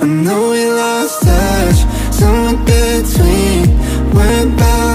I know we lost touch Somewhere between. We're about